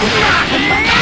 Hãy subscribe